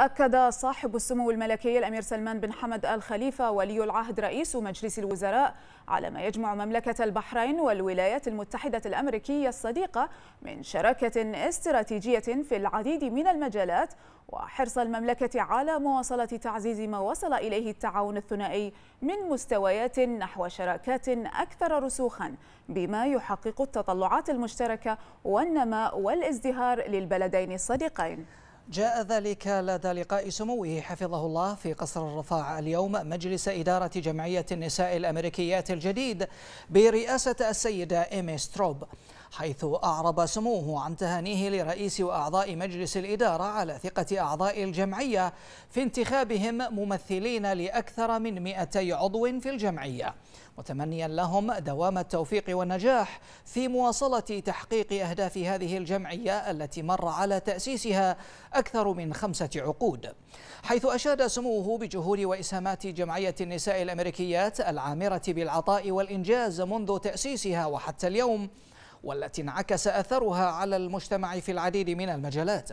أكد صاحب السمو الملكي الأمير سلمان بن حمد آل خليفة ولي العهد رئيس مجلس الوزراء على ما يجمع مملكة البحرين والولايات المتحدة الأمريكية الصديقة من شراكة استراتيجية في العديد من المجالات وحرص المملكة على مواصلة تعزيز ما وصل إليه التعاون الثنائي من مستويات نحو شراكات أكثر رسوخا بما يحقق التطلعات المشتركة والنماء والازدهار للبلدين الصديقين. جاء ذلك لدى لقاء سموه حفظه الله في قصر الرفاع اليوم مجلس إدارة جمعية النساء الأمريكيات الجديد برئاسة السيدة إيمي ستروب. حيث أعرب سموه عن تهانيه لرئيس وأعضاء مجلس الإدارة على ثقة أعضاء الجمعية في انتخابهم ممثلين لأكثر من 200 عضو في الجمعية. متمنيا لهم دوام التوفيق والنجاح في مواصلة تحقيق أهداف هذه الجمعية التي مر على تأسيسها أكثر من خمسة عقود. حيث أشاد سموه بجهود وإسهامات جمعية النساء الأمريكيات العامرة بالعطاء والإنجاز منذ تأسيسها وحتى اليوم والتي انعكس أثرها على المجتمع في العديد من المجالات.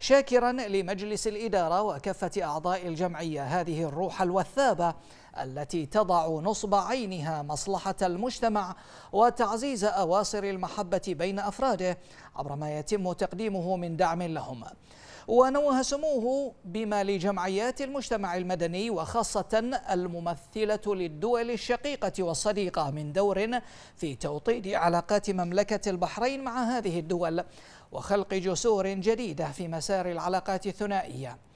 شاكرا لمجلس الإدارة وكافة أعضاء الجمعية هذه الروح الوثابة التي تضع نصب عينها مصلحة المجتمع وتعزيز أواصر المحبة بين أفراده عبر ما يتم تقديمه من دعم لهم. ونوه سموه بما لجمعيات المجتمع المدني وخاصة الممثلة للدول الشقيقة والصديقة من دور في توطيد علاقات مملكة البحرين مع هذه الدول وخلق جسور جديدة في مسار العلاقات الثنائية.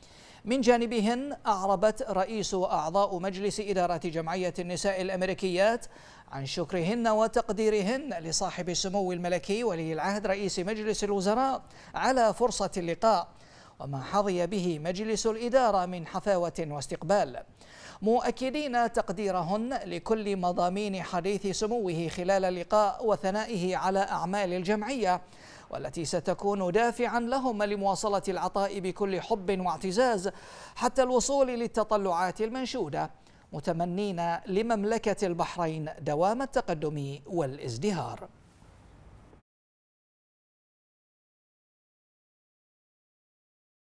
من جانبهن أعربت رئيس وأعضاء مجلس إدارة جمعية النساء الأمريكيات عن شكرهن وتقديرهن لصاحب السمو الملكي ولي العهد رئيس مجلس الوزراء على فرصة اللقاء. وما حظي به مجلس الإدارة من حفاوة واستقبال. مؤكدين تقديرهن لكل مضامين حديث سموه خلال اللقاء وثنائه على أعمال الجمعية والتي ستكون دافعا لهم لمواصلة العطاء بكل حب واعتزاز حتى الوصول للتطلعات المنشودة متمنين لمملكة البحرين دوام التقدم والازدهار.